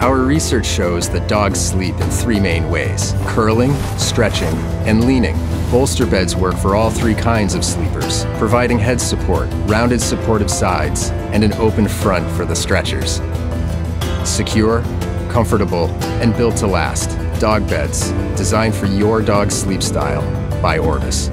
Our research shows that dogs sleep in three main ways curling, stretching, and leaning. Bolster beds work for all three kinds of sleepers, providing head support, rounded supportive sides, and an open front for the stretchers. Secure, comfortable, and built to last. Dog beds, designed for your dog's sleep style by Orvis.